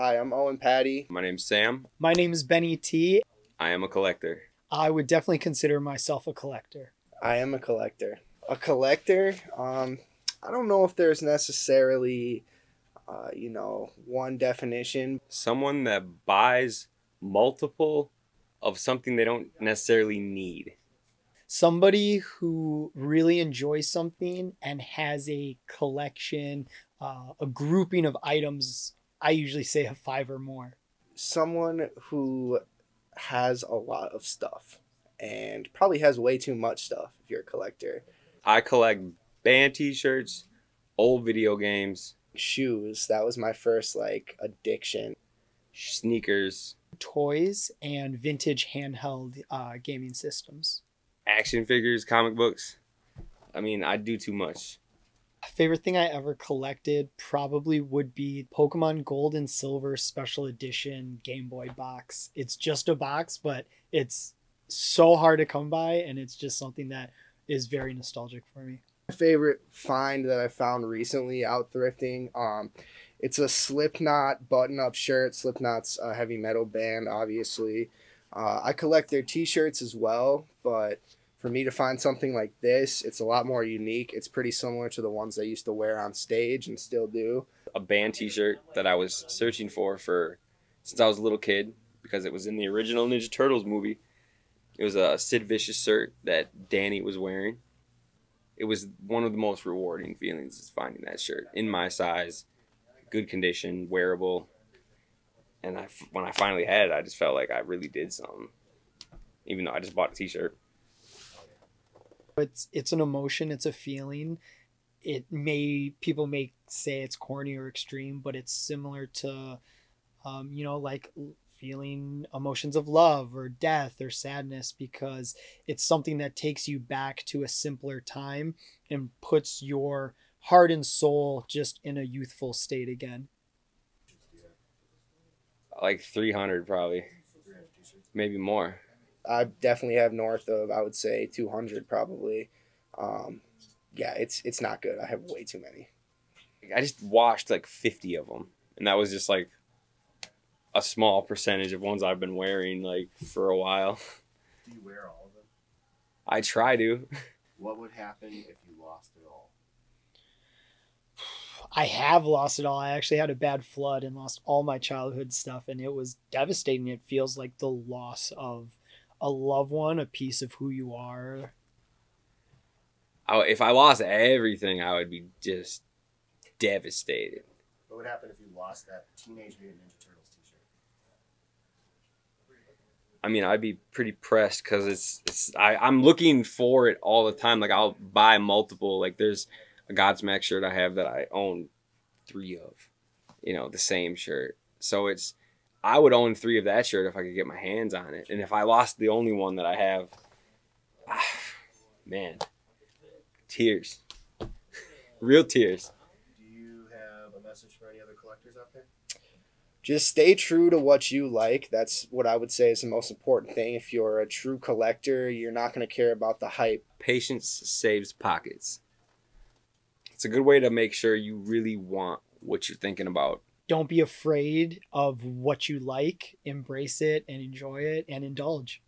Hi, I'm Owen Patty. My name's Sam. My name is Benny T. I am a collector. I would definitely consider myself a collector. I am a collector. A collector, um, I don't know if there's necessarily, uh, you know, one definition. Someone that buys multiple of something they don't necessarily need. Somebody who really enjoys something and has a collection, uh, a grouping of items. I usually say a five or more. Someone who has a lot of stuff and probably has way too much stuff if you're a collector. I collect band t-shirts, old video games, Shoes, that was my first like addiction. sneakers, Toys and vintage handheld uh, gaming systems. action figures, comic books. I mean, I do too much. Favorite thing I ever collected probably would be Pokemon Gold and Silver Special Edition Game Boy box. It's just a box, but it's so hard to come by, and it's just something that is very nostalgic for me. My favorite find that I found recently out thrifting. Um, it's a Slipknot button-up shirt. Slipknot's a heavy metal band, obviously. Uh, I collect their T-shirts as well, but for me to find something like this, it's a lot more unique. It's pretty similar to the ones I used to wear on stage and still do. A band t-shirt that I was searching for for since I was a little kid because it was in the original Ninja Turtles movie. It was a Sid Vicious shirt that Danny was wearing. It was one of the most rewarding feelings is finding that shirt in my size, good condition, wearable. And I, when I finally had it, I just felt like I really did something, even though I just bought a T-shirt. It's it's an emotion, it's a feeling. It may people may say it's corny or extreme, but it's similar to, um, you know, like feeling emotions of love or death or sadness because it's something that takes you back to a simpler time and puts your heart and soul just in a youthful state again. Like 300 probably, maybe more. I definitely have north of I would say 200 probably. Um, yeah, it's it's not good. I have way too many. I just washed like 50 of them, and that was just like a small percentage of ones I've been wearing like for a while. Do you wear all of them? I try to. What would happen if you lost it all? I have lost it all. I actually had a bad flood and lost all my childhood stuff, and it was devastating. It feels like the loss of a loved one, a piece of who you are. I, if I lost everything, I would be just devastated. What would happen if you lost that Teenage Mutant Ninja Turtles T-shirt? I mean, I'd be pretty pressed because it's it's I, I'm looking for it all the time. Like I'll buy multiple. Like there's a Godsmack shirt I have that I own three of, you know, the same shirt. So it's I would own three of that shirt if I could get my hands on it. And if I lost the only one that I have, ah, man, tears, real tears. Do you have a message for any other collectors out there? just stay true to what you like. That's what I would say is the most important thing. If you're a true collector, you're not going to care about the hype. Patience saves pockets. It's a good way to make sure you really want what you're thinking about. Don't be afraid of what you like, embrace it and enjoy it and indulge.